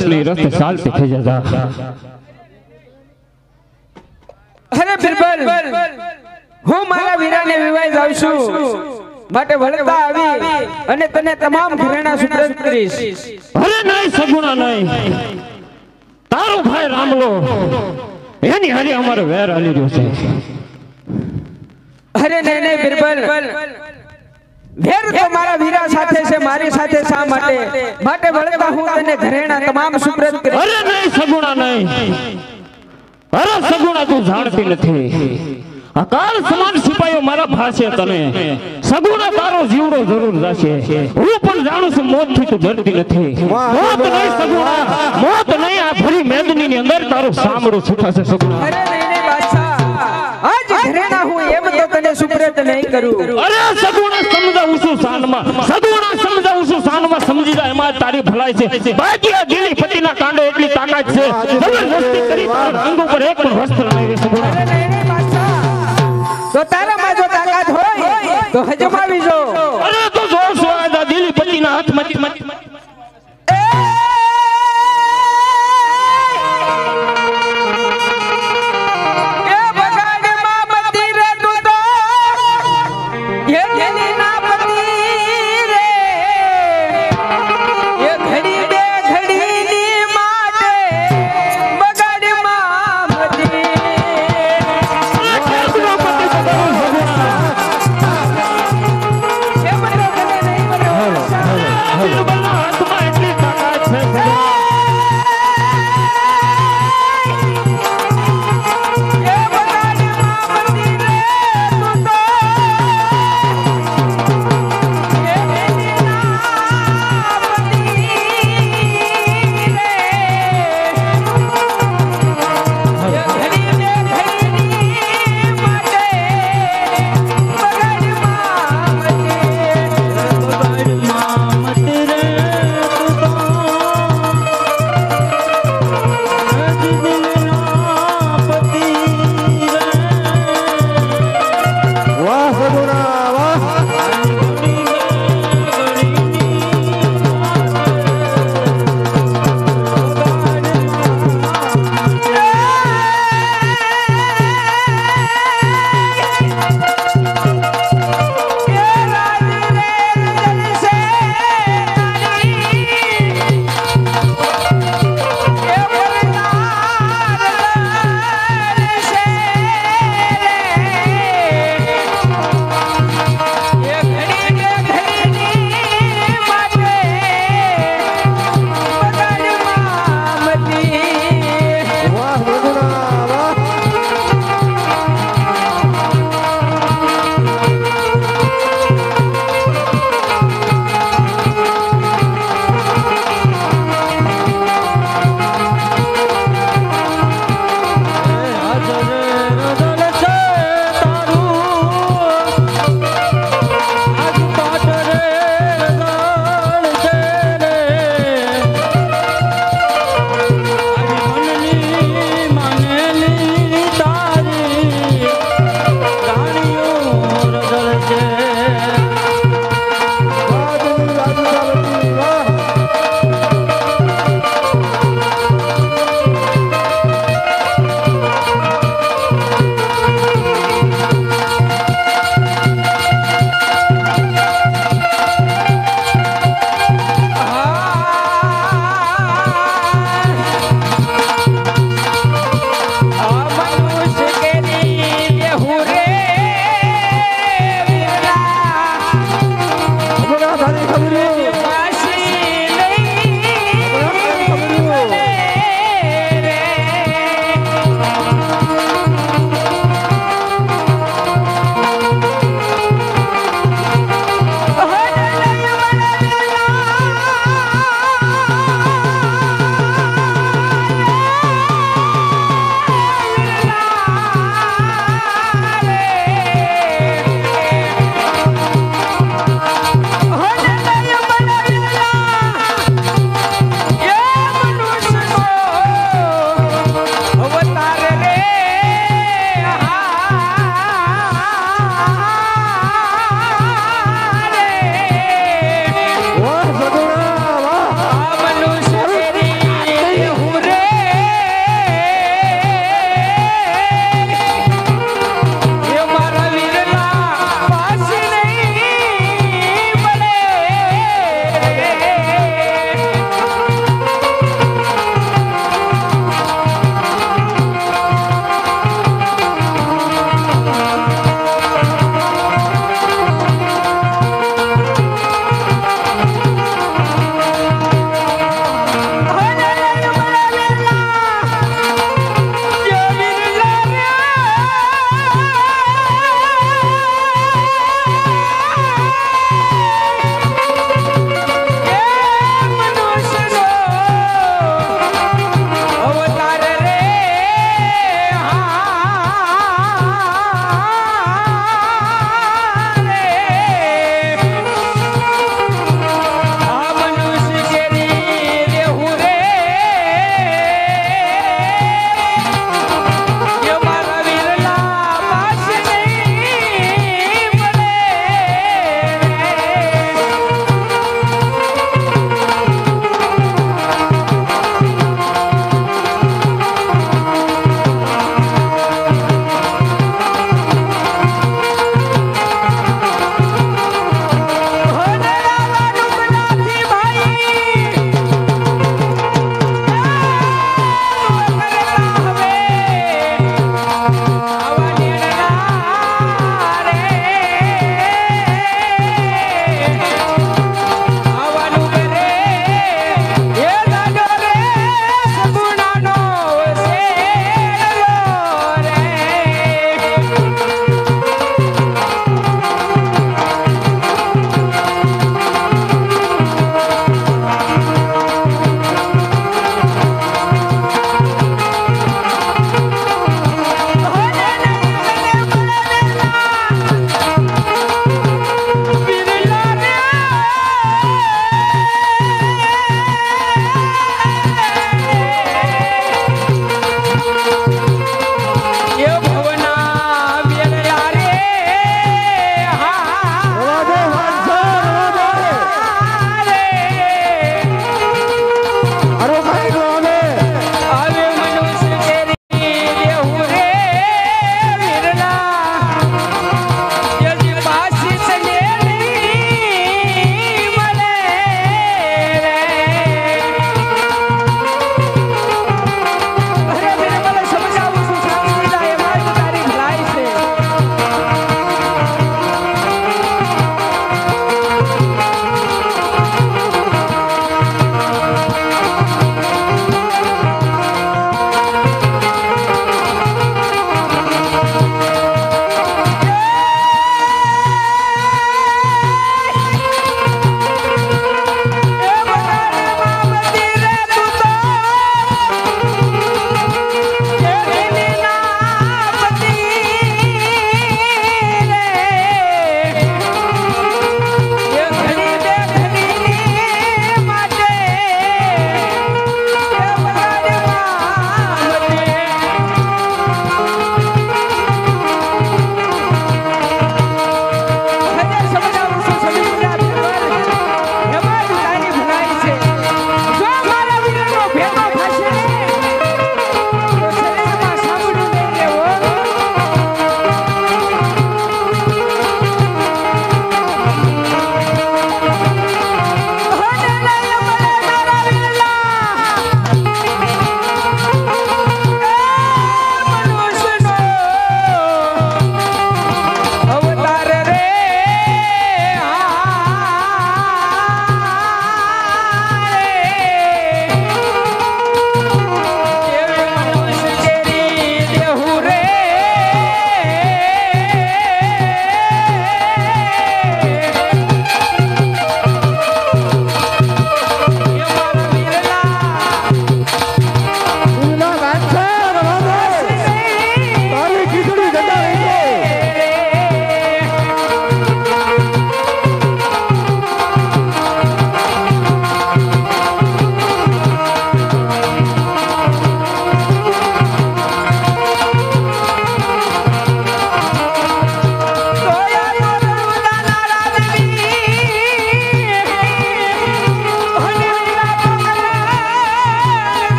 એ રસ્તે ચાલતી થઈ જતા અરે બિરબલ હું મારા વીરાને વિવાહ જાઉં છું માટે વળતા આવી અને તને તમામ ઘરેણા સુપ્રત કરીશ અરે નહીં સગુણા નહીં. તારો ભાઈ રામલો. એની હારી અમારો વેર હાલી રહ્યો છે. અરે નહીં નહીં બિરબલ. વેર તો મારા વીરા સાથે છે મારી સાથે શા માટે? માટે? વળતા હું તને ઘરેણા તમામ સુપ્રત કરી અરે નહીં સગુણા નહીં. અરે સગુણા તું જાણતી નથી. અકાલ સમાન સિપાહીઓ મારા ભાષે તને. સગુણા તારો જીવડો જરૂર જશે હું પણ જાણું છું મોતથી તું ડરતી નથી. મોત નહીં સગુણા. મોત નહીં આ ફરી મેદની ની અંદર તારું સાંભળું છૂટાશે સગુણા. ઘરેણા હું એમ તો તને સુપ્રત નહીં કરું. અરે સગુણા સમજાવું છું સાનમાં. સગુણા સમજાવું છું સાનમાં. સમજી જાય એમાં તારી ભલાઈ છે. બાકી આ દિલી પતિના કાંડે એટલી તાકાત છે. કરી તારા અંગ ઉપર એક પણ વસ્ત્ર નહીં સગુણા અરે નહીં નહીં બાદશાહ તો તારામાં જો તાકાત હોય તો હજમાવી જો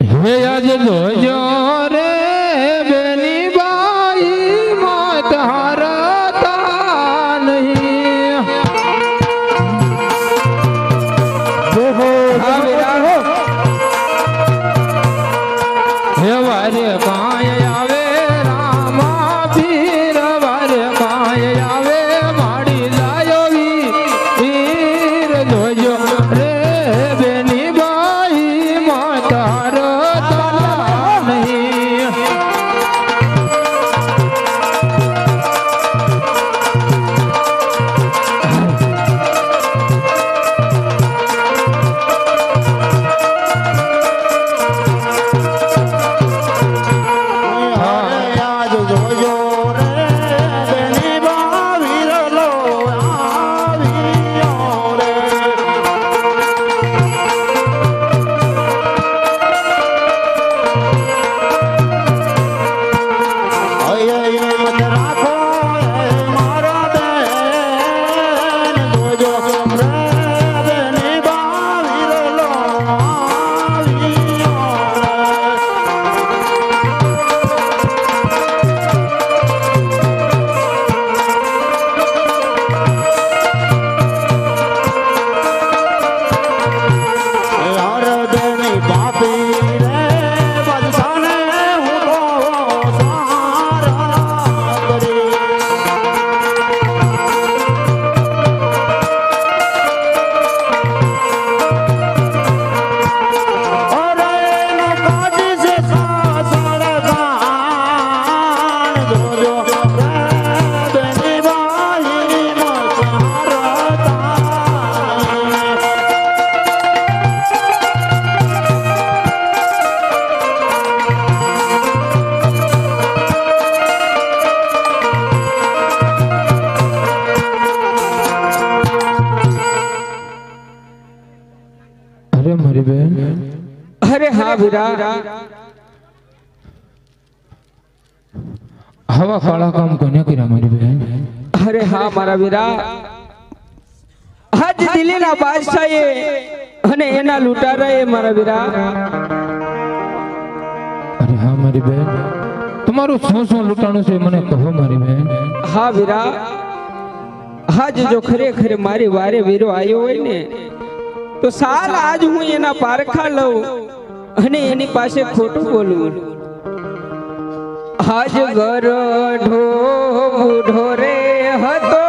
હે આજે જોજો આવ્યો વીરા હવા કાળા કામ કોને કર્યા મારી બેન? અરે હા મારા વીરા. આજ દિલ્હીના બાદશાહે અને એના લૂંટારાએ મારા વીરા. અરે હા મારી બેન. તમારું શું શું લૂંટાણું છે મને કહો મારી બેન. હા વીરા. આજ જો ખરેખર મારી વારે વીરો આવ્યો હોય ને તો સાલ આજ હું એના પારખા લઉં. અને એની પાસે ખોટું બોલું હાજ ગરઢો બુઢો રે હતો.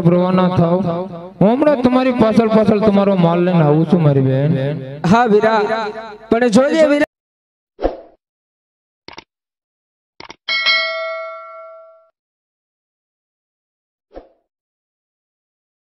રવાના થાવ. હમણાં તમારી પાછળ પાછળ તમારો માલ લઈને આવું છું, મારી બેન. હા, વીરા. પણ જોજે